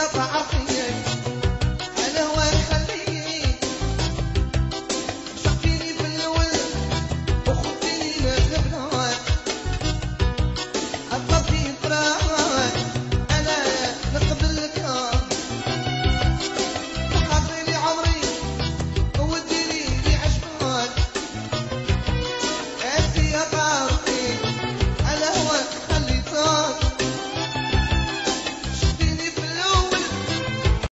never ask